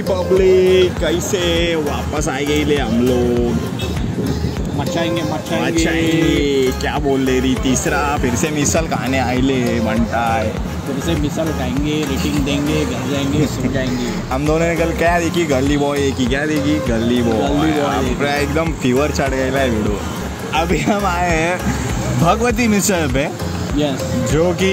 रेली public कैसे वापस आ गए ले हम लोग। मचाएँगे मचाएँगे। मचाएँगे। क्या बोल ले रही तीसरा फिर से मिसल खाने आए ले बनता है। फिर से मिसल खाएँगे रेटिंग देंगे घर जाएँगे सो जाएँगे। हम दोनों ने कल क्या देखी गली बॉय एक ही क्या देखी गली बॉय एकदम फीवर चढ़ गया है वीडियो। अभी हम आए हैं भगवती मिसल पे यस जो कि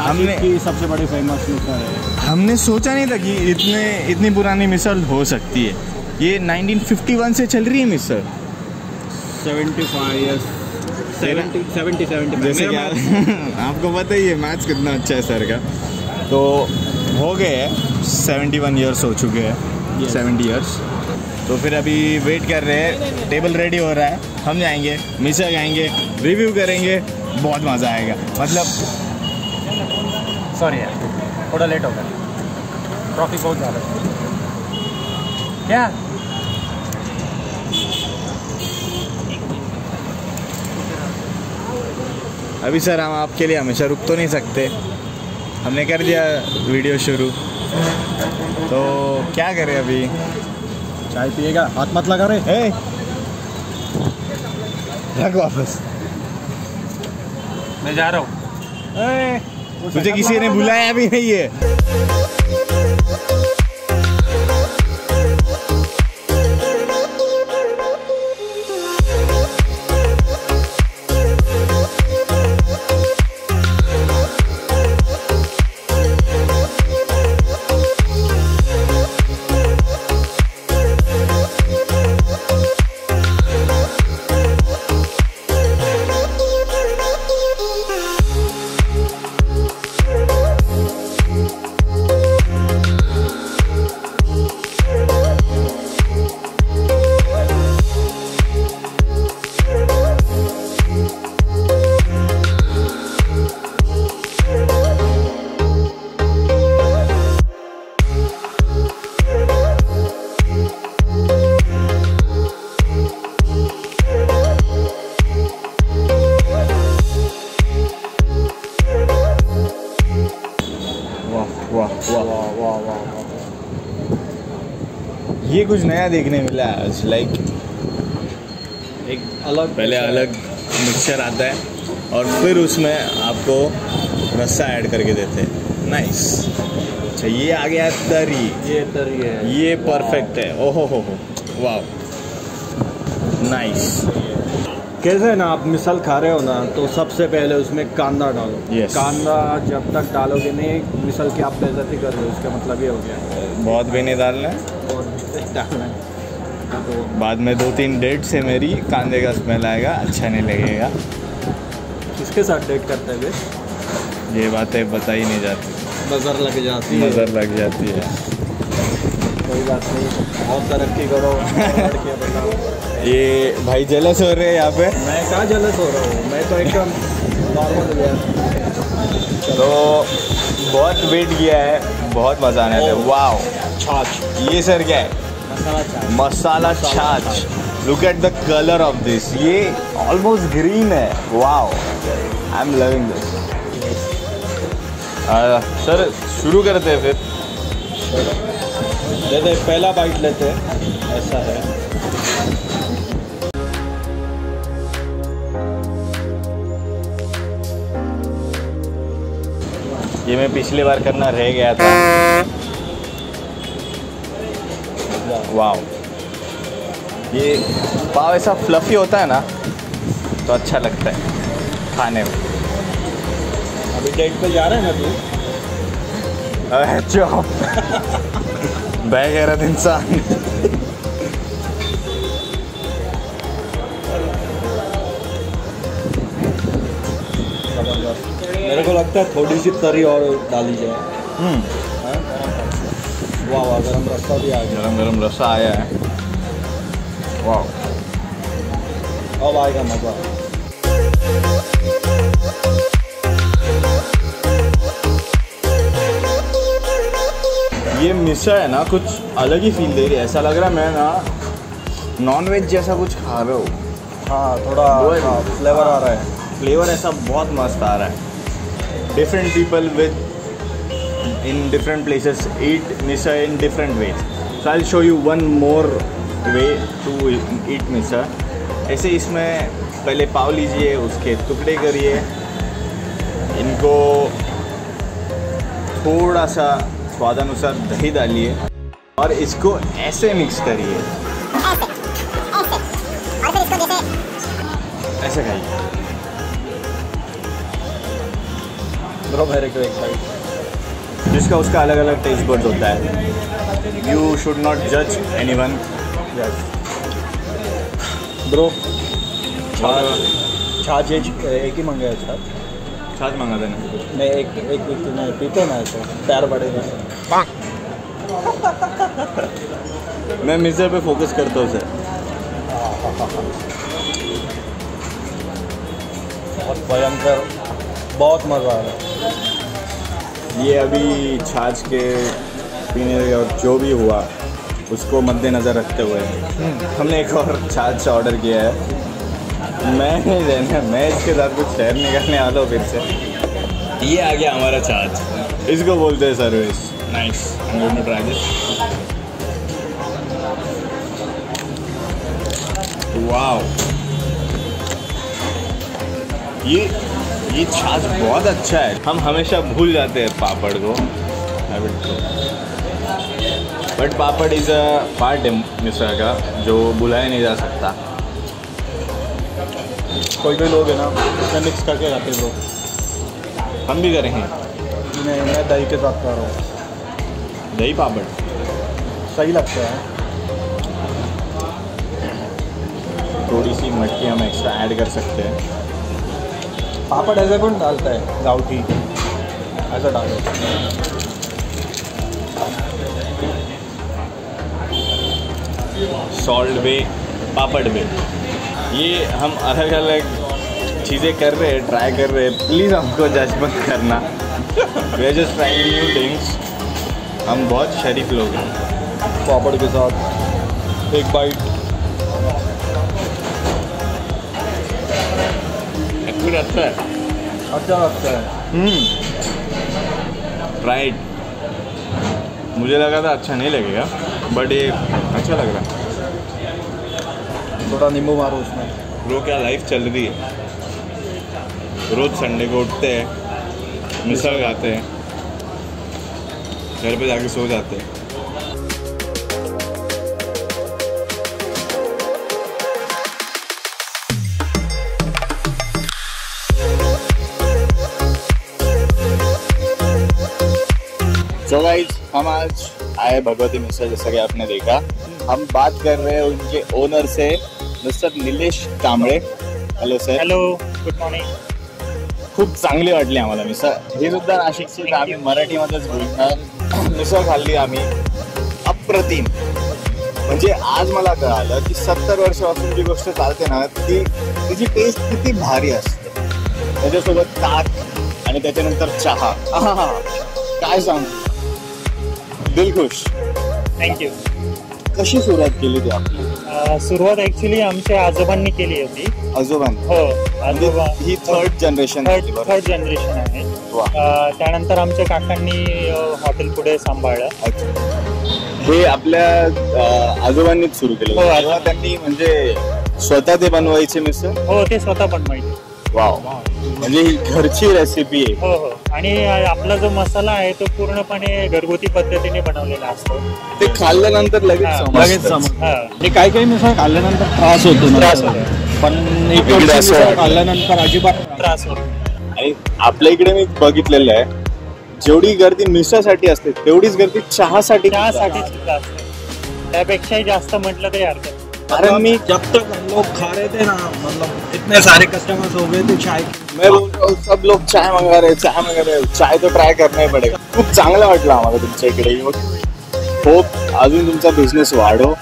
हमने की सबसे बड़ी फ़ेमस मिसल है? हमने सोचा नहीं था कि इतने इतनी पुरानी मिसल हो सकती है। ये 1951 से चल रही है मिसल। 75 इयर्स 70 70 70 जैसे क्या आपको पता ही है मैथ्स कितना अच्छा है सर का। तो हो गए हैं। सेवेंटी वन ईयर्स हो चुके हैं. सेवेंटी ईयर्स तो फिर अभी वेट कर रहे हैं। टेबल रेडी हो रहा है। हम जाएँगे मिसर खाएँगे रिव्यू करेंगे। बहुत मज़ा आएगा। मतलब सॉरी यार थोड़ा लेट हो गया। ट्रॉफिक बहुत ज़्यादा क्या? अभी सर हम आपके लिए हमेशा रुक तो नहीं सकते। हमने कर दिया वीडियो शुरू। तो क्या करें अभी? चाय पिएगा? हाथ मत लगा रहे। ए रख वापस। मैं जा रहा हूँ। तुझे किसी ने बुलाया भी नहीं है। ये कुछ नया देखने मिला है आज लाइक एक अलग पहले अलग मिक्सचर आता है और फिर उसमें आपको रस्सा ऐड करके देते हैं। नाइस अच्छा ये आ गया तरी। ये तरी है। ये परफेक्ट है। ओहो हो हो। वाह नाइस कैसे ना आप मिसल खा रहे हो ना तो सबसे पहले उसमें कांदा डालो। Yes. कांदा जब तक डालोगे नहीं मिसल की आप बेजती कर रहे हो उसका मतलब ये हो गया। बहुत भी नहीं डालना है डालना है। तो बाद में दो तीन डेट से मेरी कांदे का स्मेल आएगा अच्छा नहीं लगेगा। किसके साथ डेट करते हैं बे? ये बातें बताई नहीं जाती। नज़र लग जाती है। नज़र लग जाती है। कोई बात नहीं। बहुत तरक्की करो। ये भाई जलस हो रहे हैं यहाँ पे? मैं कहाँ जलस हो रहा हूँ? मैं तो एकदम नॉर्मल गया तो बहुत वेट किया है। बहुत मज़ा आने वाला है। वाओ ये सर क्या है? मसाला छाछ। Look at the colour of this ये ऑलमोस्ट ग्रीन है। Wow I am loving this sir शुरू करते हैं फिर। जैसे पहला बाइट लेते हैं। ऐसा है। ये मैं पिछली बार करना रह गया था। वाओ। ये पाव ऐसा फ्लफी होता है ना तो अच्छा लगता है खाने में। अभी डेट पे जा रहे हैं ना तू? अच्छा बेगैरत इंसान। मेरे को लगता है थोड़ी सी तरी और डाली जाए। हम्म? वाह वाह गरम रस्ता भी आ गया। गरम गरम रसा आया है। वाह। अब आएगा मज़ा। ये मिसळ है ना कुछ अलग ही फील दे रही है। ऐसा लग रहा है मैं ना नॉन वेज जैसा कुछ खा रहा हूँ। हाँ थोड़ा हाँ, फ्लेवर आ रहा है। फ्लेवर ऐसा बहुत मस्त आ रहा है। Different people with in different places eat misa in different ways. So I'll show you one more way to eat misa. ऐसे इसमें पहले पाव लीजिए उसके टुकड़े करिए इनको थोड़ा सा स्वादानुसार दही डालिए और इसको ऐसे मिक्स करिए ऐसे खाइए मेरे को एक साइड जिसका उसका अलग अलग टेस्ट बर्ड होता है। यू शुड नॉट जज एनी वन ब्रो छाछ एक ही मंगाया छाछ छाछ मंगा देना नहीं एक एक व्यक्ति में पीते ना ऐसे पैर बड़े मैं मिसर पे फोकस करता हूँ सर बहुत भयंकर बहुत मज़ा आ रहा है। ये अभी छाछ के पीने और जो भी हुआ, उसको मद्देनज़र रखते हुए हमने एक और छाछ ऑर्डर किया है। मैं नहीं रहना, मैं इसके साथ कुछ शहर निकालने वाला हूँ फिर से। ये आ गया हमारा छाछ। इसको बोलते हैं service nice try this. Wow ये ये छाछ बहुत अच्छा है। हम हमेशा भूल जाते हैं पापड़ को। But papad is a part है मिश्रा का जो बुलाया नहीं जा सकता। कोई कोई लोग है ना उसमें मिक्स करके खाते हैं लोग। हम भी करेंगे। नहीं मैं दही के साथ खा रहा हूँ। दही पापड़। सही लगता है। थोड़ी सी मटकी हम एक्स्ट्रा ऐड कर सकते हैं। पापड़ ऐसे कौन डालता है? गाउठी ऐसा डालो। सॉल्ट वे पापड़ वे ये हम अलग अलग चीज़ें कर रहे हैं ट्राई कर रहे हैं। प्लीज़ हमको जज मत करना। We are just trying new things हम बहुत शरीफ लोग हैं। पापड़ के साथ एक बाइट एक्चुअली अच्छा है अच्छा लगता है राइट मुझे लगा था अच्छा नहीं लगेगा बट ये अच्छा लग रहा है। थोड़ा नींबू मारो उसमें। ब्रो क्या लाइफ चल रही है? रोज संडे को उठते हैं मिसल खाते हैं घर पे जाके सो जाते हैं। सो गाइस हम आज आए भगवती मिश्रा जैसा कि आपने देखा। हम बात कर रहे हैं उनके ओनर से mister Nilesh Kamble. Hello sir hello good morning खूप चांगली वाटली आम्हाला मिसळ हे सुद्धा नाशिकची आम्ही मराठीमध्येच बोलणार. मिसळ खाल्ली आम्ही. अप्रतिम. म्हणजे आज मला कळालं की सत्तर वर्षापासून जी गोष्ट चालते ना ती तिची टेस्ट किती भारी असते. त्याच्यासोबत ताक आणि त्याच्यानंतर चहा. काय सांगू? दिल खुश. थँक्यू कशी सुरुवात केली ती आपली? सुरुवात ॲक्च्युली आमच्या आजोबांनी केली होती. आजोबांनी? हो आजोबा ही third generation third third generation आहे. वा. अ, त्यानंतर आमच्या काकांनी अ, हॉटेल पुढे सांभाळलं. हे आपल्या अं, आजोबांनीच सुरू केलं. हो, होतं. आजोबा. त्यांनी म्हणजे स्वतः ते बनवायचे मिसळ हो ते स्वतः पण माहिती वाव. म्हणजे ही घरची रेसिपी आहे. हो हो. आणि आपला जो मसाला आहे तो पूर्णपणे घरगुती पद्धतीने बनवलेला असतो ते खाल्ल्यानंतर लगेच समजतं. लगेच समज हा. काही काही मिसळ खाल्ल्यानंतर त्रास होतो त्रास होतो. पण मिसळ वाटतं. खाल्ल्यानंतर अजिबात त्रास होतो आणि आपल्या इकडे मी बघितलेलं आहे जेवढी गर्दी मिसळसाठी असते तेवढीच गर्दी चहासाठी. चहासाठी सुद्धा असते त्यापेक्षाही जास्त म्हटलं तरी हरकत नाही. कारण मी जब तक हम लोग खा रहे थे ना मतलब इतने सारे कस्टमर्स हो गए थे चाय मैं बोल रहा हूँ सब लोग चाय मंगा रहे चाय मंगा रहे चाय तो ट्राय करना ही पडेगा। खूप चांगलं वाटलं आम्हाला तुमच्या इकडे येऊन। होप अजून तुमचा बिझनेस वाढो।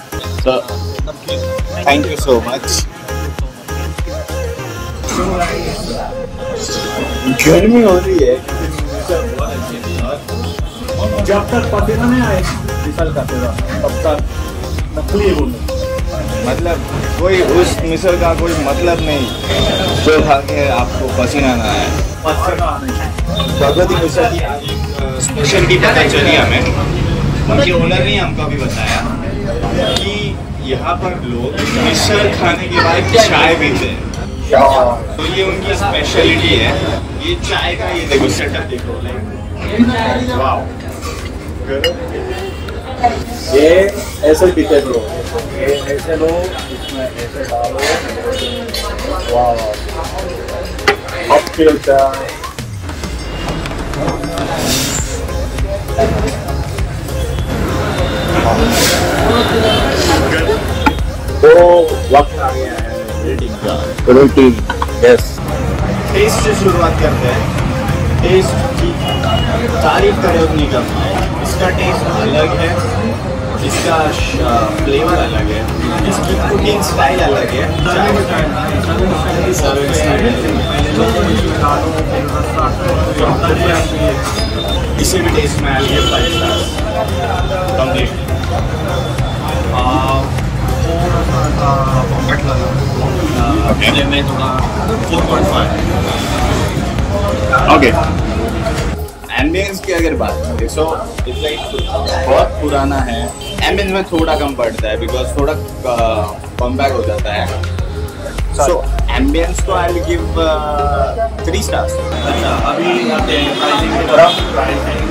थँक्यू सो मच गर्मी हो रही है। जब तक पसीना नहीं आए खाते था तब तक नकली बोलो मतलब कोई उस मिसल का कोई मतलब नहीं। जो खा के आपको पसीना ना आए। भगवती मिसल। की स्पेशलिटी पता चली हमें। उनके ओनर ने हमको अभी बताया कि यहाँ पर लोग मिसर खाने के बाद चाय पीते हैं। तो ये उनकी स्पेशलिटी है। ये चाय का ये देखो सेटअप देखो। वाओ ये ऐसे पीते लो ये ऐसे लो इसमें ऐसे डालो। वाह वाह। अब फ़िल्टर तो वक्त आ गया है। रेटिंग यस टेस्ट से शुरुआत करते हैं। टेस्ट की तारीफ़ करें उतनी कम। है इसका टेस्ट अलग है। इसका फ्लेवर अलग है। इसकी कुकिंग स्टाइल अलग है। इसे भी टेस्ट में है फाइव स्टार्स कंप्लीट इसलिए मैं थोड़ा four point five okay ambience की अगर बात करें सो इट्स लाइक बहुत पुराना है। एम्बियंस में थोड़ा कम पड़ता है बिकॉज़ थोड़ा कम बैक हो जाता है। सो एम्बियंस को आई गिव थ्री स्टार्स अच्छा अभी प्राइसिंग की तरफ़ प्राइसिंग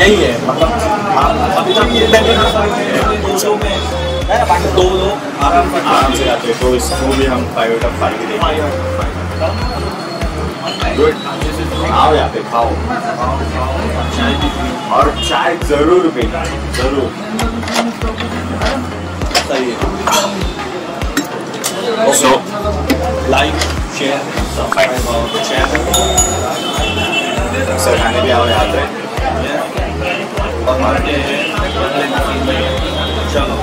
यही है मतलब अभी तक दो सौ में दो दो आराम से आराम से आते हैं तो इसको भी हम फाइव आउट ऑफ़ फाइव देंगे गुड आओ यहाँ पे खाओ और चाय ज़रूर पे ज़रूर सही है also like share subscribe about the channel sir खाने भी आओ यहाँ पे और हमारे चलो।